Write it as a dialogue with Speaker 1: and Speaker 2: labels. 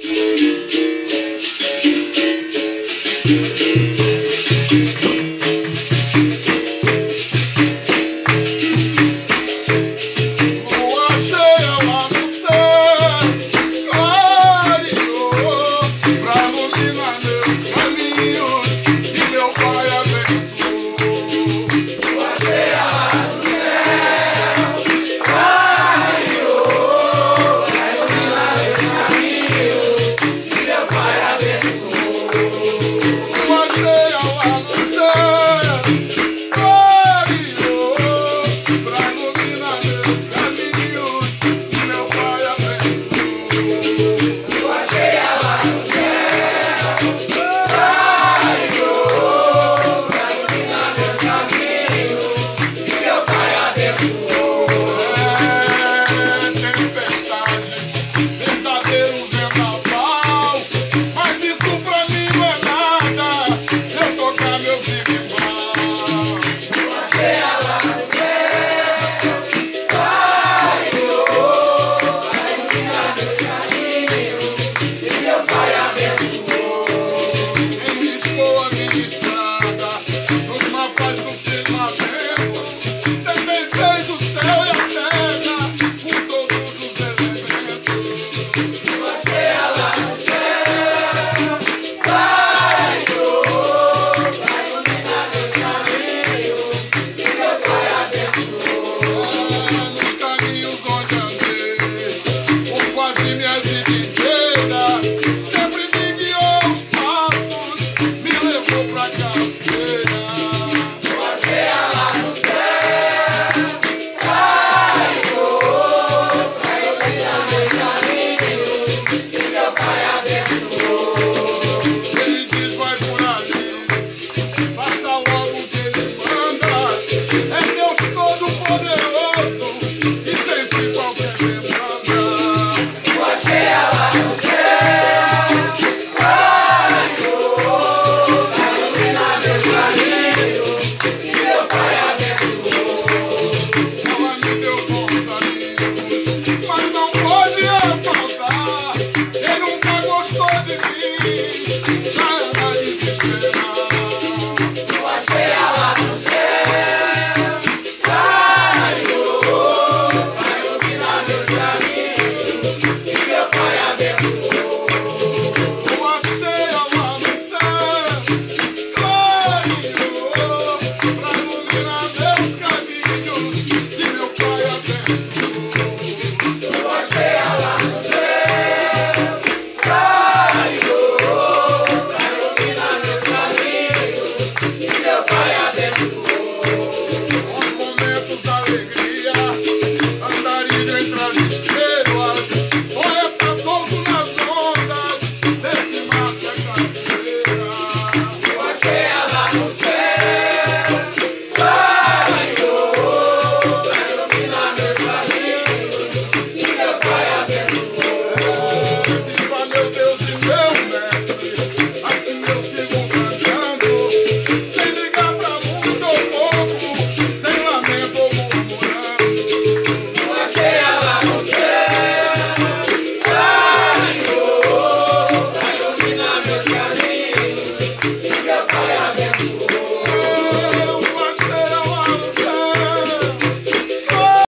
Speaker 1: Yeah.